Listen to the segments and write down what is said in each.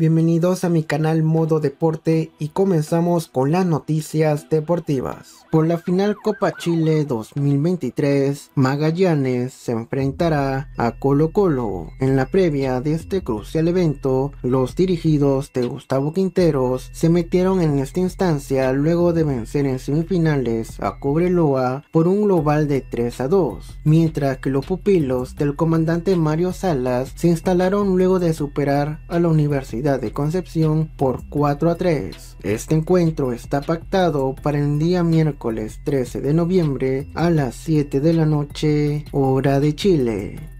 bienvenidos a mi canal Modo Deporte y comenzamos con las noticias deportivas. Por la final Copa Chile 2023, Magallanes se enfrentará a Colo Colo. En la previa de este crucial evento, los dirigidos de Gustavo Quinteros se metieron en esta instancia luego de vencer en semifinales a Cobreloa por un global de 3 a 2, mientras que los pupilos del comandante Mario Salas se instalaron luego de superar a la Universidad de Concepción por 4 a 3. Este encuentro está pactado para el día miércoles miércoles 13 de noviembre a las 7 de la noche, hora de Chile.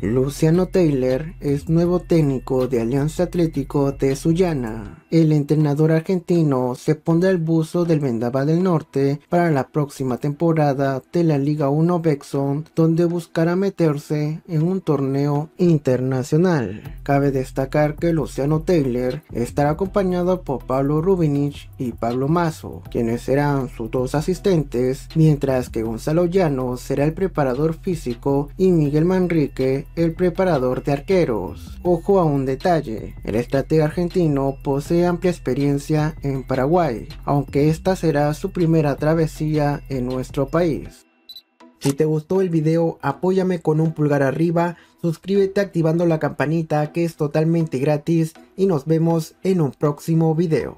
Luciano Taylor es nuevo técnico de Alianza Atlético de Sullana. El entrenador argentino se pondrá el buzo del Vendaval del Norte para la próxima temporada de la Liga 1 Bexon, donde buscará meterse en un torneo internacional. Cabe destacar que Luciano Taylor estará acompañado por Pablo Rubinich y Pablo Mazo, quienes serán sus dos asistentes, mientras que Gonzalo Llano será el preparador físico y Miguel Manrique el preparador de arqueros. Ojo a un detalle, el estratega argentino posee amplia experiencia en Paraguay, aunque esta será su primera travesía en nuestro país. Si te gustó el video, apóyame con un pulgar arriba, suscríbete activando la campanita que es totalmente gratis y nos vemos en un próximo video.